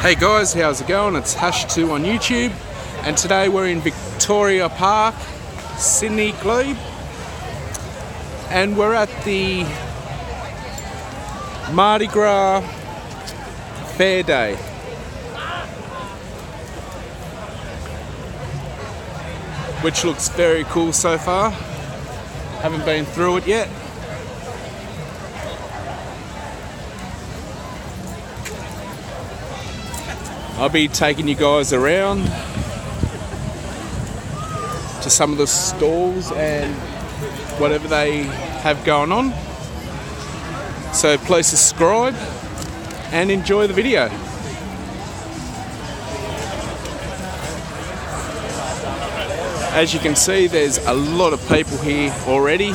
Hey guys, how's it going? It's Hash2 on YouTube, and today we're in Victoria Park, Sydney Glebe, and we're at the Mardi Gras Fair Day. Which looks very cool so far. Haven't been through it yet. I'll be taking you guys around to some of the stalls and whatever they have going on. So please subscribe and enjoy the video. As you can see, there's a lot of people here already.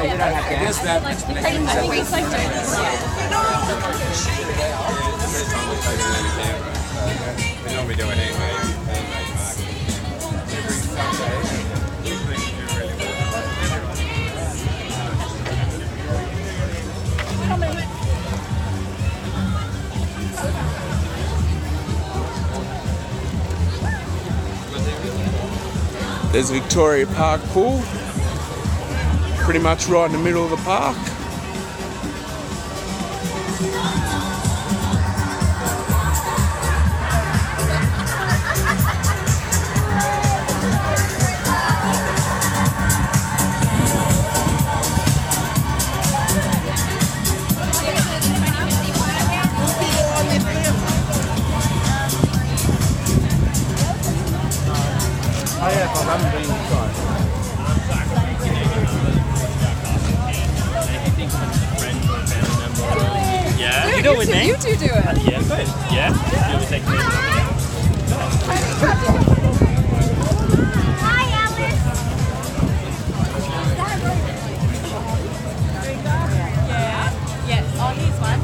chat. We normally do it anyway. handmade market. Every Sunday, usually we do really well. There's Victoria Park Pool, pretty much right in the middle of the park. I haven't been inside. You do it with me? You two do it. Yeah, good. Yeah? You want to take me? Hi, Alice. Yes. Oh, here's one.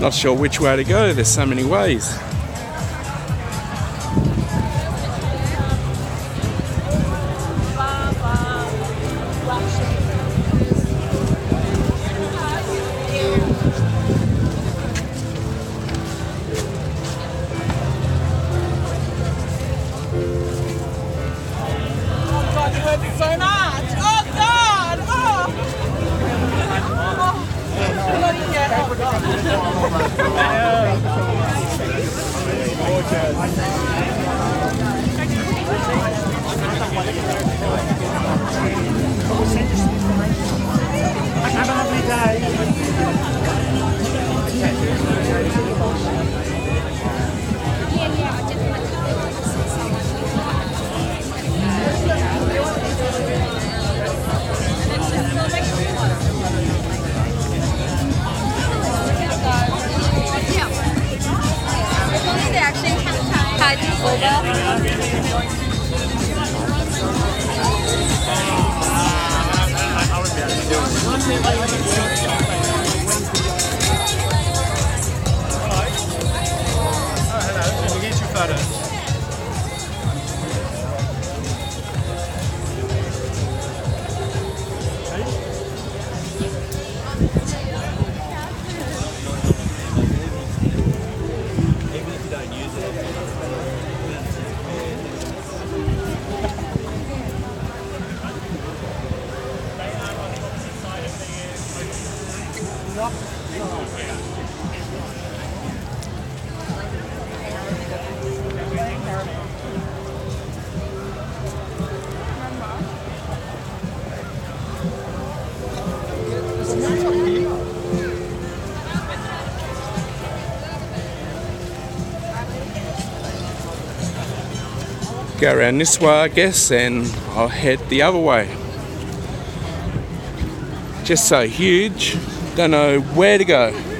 Not sure which way to go, there's so many ways. Bloody yeah. Go around this way, I guess, and I'll head the other way. Just so huge, don't know where to go.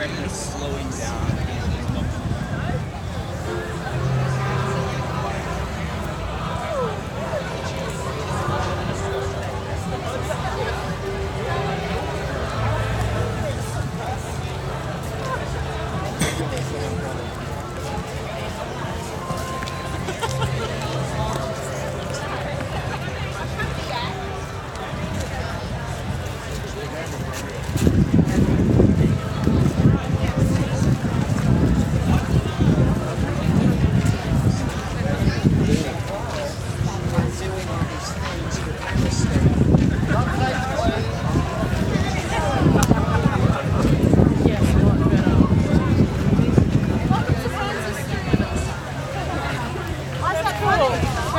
It's slowing down.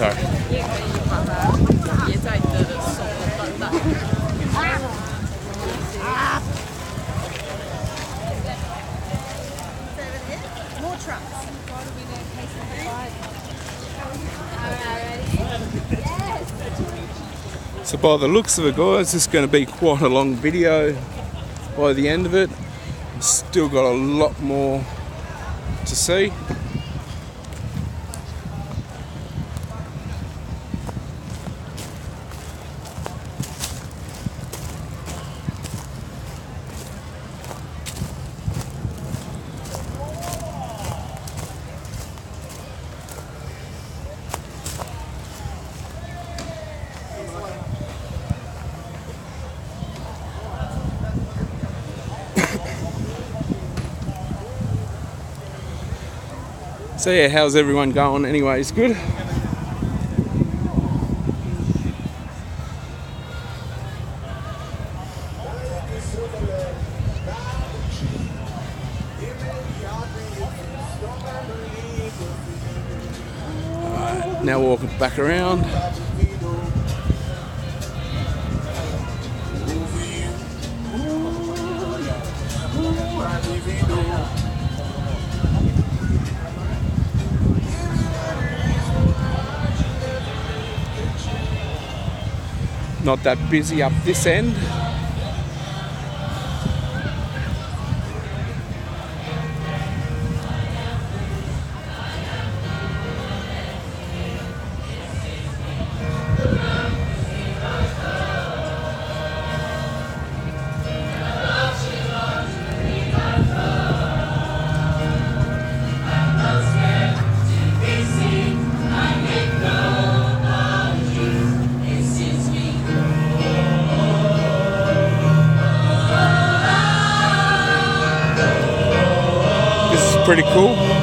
Sorry. So by the looks of it guys, it's going to be quite a long video by the end of it. Still got a lot more to see. So yeah, how's everyone going? Anyways, good. Now walk back around. Not that busy up this end. Pretty cool.